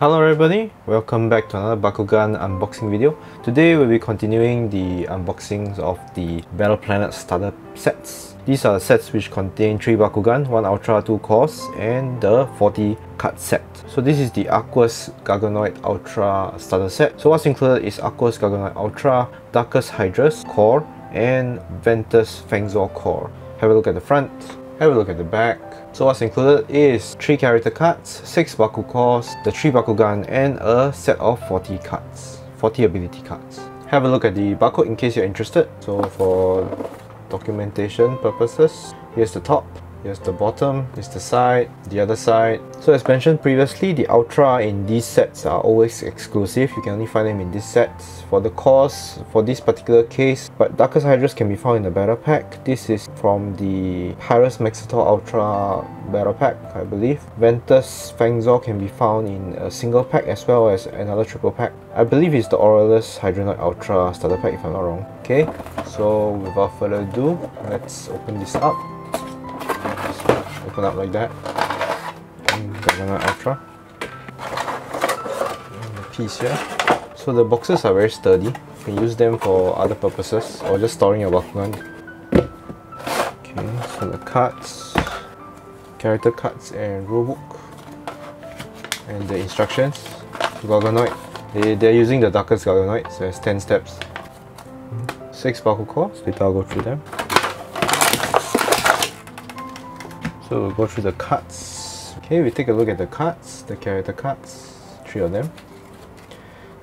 Hello everybody, welcome back to another Bakugan unboxing video. Today we'll be continuing the unboxings of the Battle Planet starter sets. These are the sets which contain 3 Bakugan, 1 Ultra, 2 cores, and the 40 card set. So this is the Aquos Garganoid Ultra starter set. So what's included is Aquos Garganoid Ultra, Darkus Hydorous core, and Ventus Fangzor core. Have a look at the front, have a look at the back, so what's included is 3 character cards, 6 Baku cores, the 3 Bakugan and a set of 40 cards, 40 ability cards. Have a look at the barcode in case you're interested. So for documentation purposes, here's the top, Here's the bottom, here's the side, the other side. So as mentioned previously, the Ultra in these sets are always exclusive. You can only find them in these sets. For the cores, for this particular case, but Darkus Hydorous can be found in the Battle Pack. This is from the Pyrus Maxotaur Ultra Battle Pack, I believe. Ventus Fangzor can be found in a single pack as well as another triple pack. I believe it's the Aurelus Hydronoid Ultra starter pack if I'm not wrong. Okay, so without further ado, let's open this up open up like that. And Ultra. And the piece here. So the boxes are very sturdy. You can use them for other purposes or just storing your Bakugan. Okay, so the cards, character cards and rulebook. And the instructions. Garganoid. They, they're using the Darkus Garganoid, so it's 10 steps. 6 Baku cores, later I'll go through them. So we'll go through the cards. Okay, we take a look at the cards, the character cards, three of them.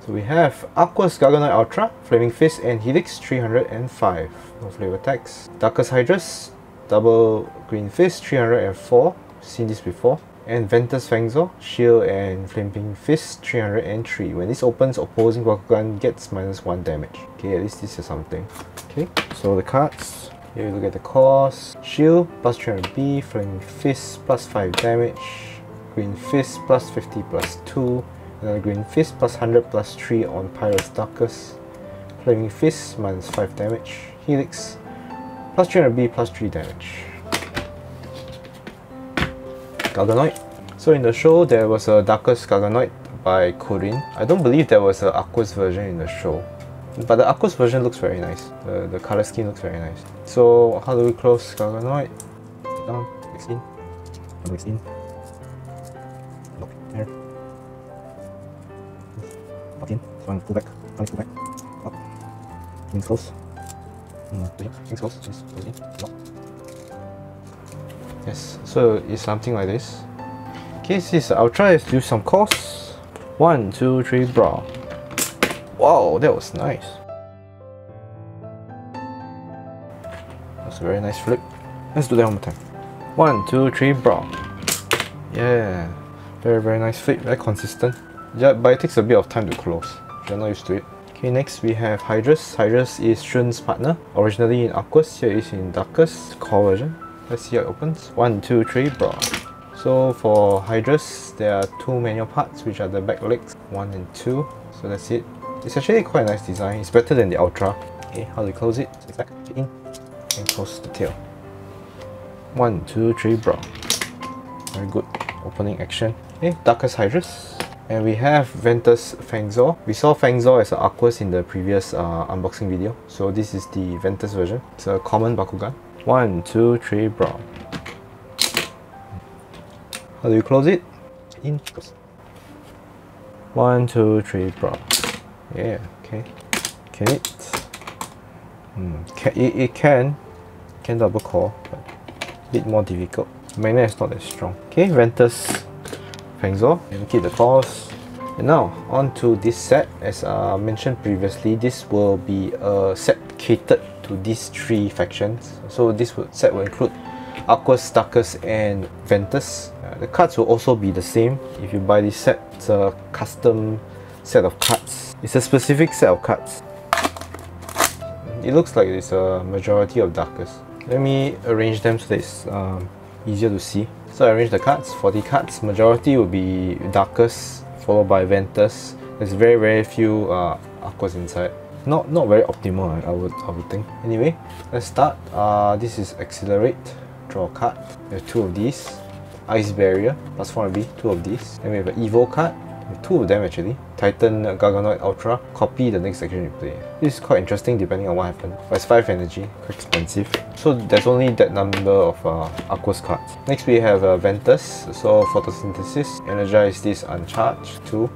So we have Aquos Garganoid Ultra, Flaming Fist, and Helix 305. No flavor text. Darkus Hydorous, Double Green Fist 304. Seen this before. And Ventus Fangzor, Shield and Flaming Fist 303. When this opens, opposing Bakugan gets minus 1 damage. Okay, at least this is something. Okay, so the cards. Here you look at the cost. Shield plus 300B, Flaming Fist plus 5 damage, Green Fist plus 50 plus 2, another Green Fist plus 100 plus 3 on Pyrus Darkus, Flaming Fist minus 5 damage, Helix plus 300B plus 3 damage. Garganoid. So in the show there was a Darkus Garganoid by Kurin. I don't believe there was an Aquos version in the show. But the Aquos version looks very nice. The, the color scheme looks very nice. So how do we close Garganoid? Down, mix in, mix in. Look, there. Lock in, one pull back, one pull back, up. Wings close. Mm, wings close, close in, lock. Yes, so it's something like this. Okay, this I'll try to do some cores. One, two, three, brawl. Wow, that was nice. That's a very nice flip. Let's do that one more time. One, two, three, brawl. Yeah, very very nice flip, very consistent. Yeah, but it takes a bit of time to close. You're not used to it. Okay, next we have Hydorous. Hydorous is Shun's partner. Originally in Aquos, here is in Darkus core version. Let's see how it opens. One, two, three, bro. So for Hydorous, there are two manual parts, which are the back legs, one and two. So that's it. It's actually quite a nice design. It's better than the Ultra. Okay, how do you close it? Back, in, and close the tail. One, two, three, bro. Very good opening action. Okay, Darkus Hydorous. And we have Ventus Fangzor. We saw Fangzor as an Aquos in the previous uh, unboxing video. So this is the Ventus version. It's a common Bakugan. One, two, three, bro. How do you close it? In, close. One, two, three, bro. Yeah, okay. Can it? Hmm, can, it, it can. Can double core, but a bit more difficult. Magnet is not that strong. Okay, Ventus Fangzor. And keep the cores. And now, on to this set. As uh, mentioned previously, this will be a set catered to these three factions. So this set will include Aquos, Darkus, and Ventus. Uh, the cards will also be the same. If you buy this set, it's a custom set of cards. It's a specific set of cards. It looks like it's a majority of Darkus. Let me arrange them so that it's um, easier to see. So I arrange the cards, 40 cards. Majority will be Darkus, followed by Ventus. There's very very few uh, Aquos inside. Not not very optimal I, would I would think. Anyway, let's start. Uh, this is Accelerate. Draw a card. We have two of these. Ice Barrier, plus 4B, two of these. Then we have an Evo card, two of them actually. Titan Garganoid Ultra, copy the next action you play. This is quite interesting depending on what happened. But it's 5 energy, quite expensive. So there's only that number of uh, Aquos cards. Next we have uh, Ventus, so Photosynthesis, Energize this Uncharged, 2.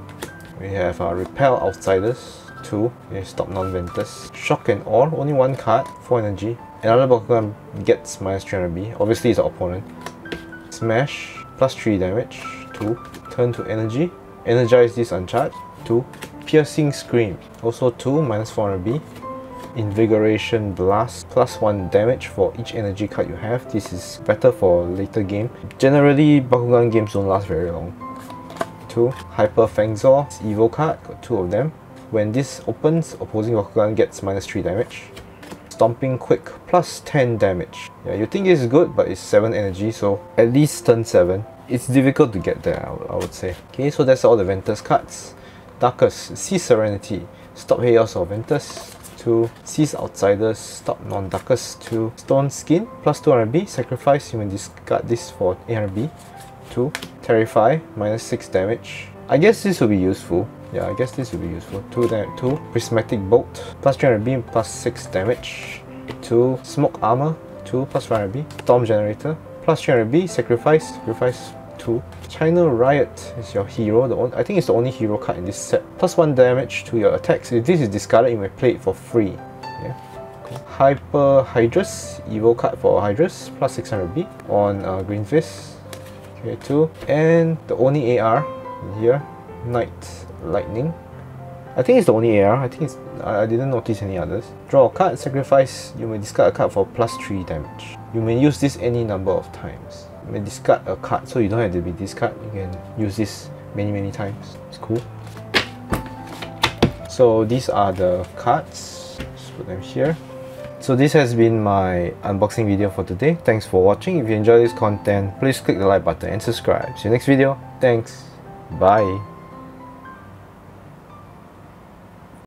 We have uh, Repel Outsiders, 2. We stop non-Ventus. Shock and Awe, only one card, 4 energy. Another Bakugan gets minus 300B, obviously it's an opponent. Smash, plus 3 damage, 2. Turn to energy, energize this uncharged, 2. Piercing Scream, also 2, minus 400B. Invigoration Blast, plus 1 damage for each energy card you have. This is better for later game. Generally, Bakugan games don't last very long. 2. Hyper Fangzor, Evo card, got 2 of them. When this opens, opposing Bakugan gets minus 3 damage. Stomping Quick, plus 10 damage. Yeah, you think it's good, but it's 7 energy, so at least turn 7. It's difficult to get there, I would say. Okay, so that's all the Ventus cards. Darkus, Sea Serenity, Stop Chaos of Ventus. 2. Seize Outsiders, Stop Non-Darkus. 2. Stone Skin, plus 200B, Sacrifice, you may discard this for 800B. 2. Terrify, minus 6 damage. I guess this will be useful. Yeah, I guess this will be useful. 2 damage. 2. Prismatic Bolt, plus 300B, plus 6 damage. 2. Smoke Armor, 2 plus 500B. Storm Generator, plus 300B, Sacrifice, Sacrifice 2. China Riot is your hero. The I think it's the only hero card in this set. Plus 1 damage to your attacks. If this is discarded, you may play it for free. Yeah. Cool. Hyper Hydorous, Evo card for Hydorous, plus 600B on uh, Green Fist. Okay, 2. And the only AR here, Night Lightning. I think it's the only AR. I think it's. I didn't notice any others. Draw a card, sacrifice. You may discard a card for plus 3 damage. You may use this any number of times. You may discard a card, so you don't have to be discard. You can use this many many times. It's cool. So these are the cards. Just put them here. So this has been my unboxing video for today. Thanks for watching. If you enjoy this content, please click the like button and subscribe. See you next video. Thanks. Bye.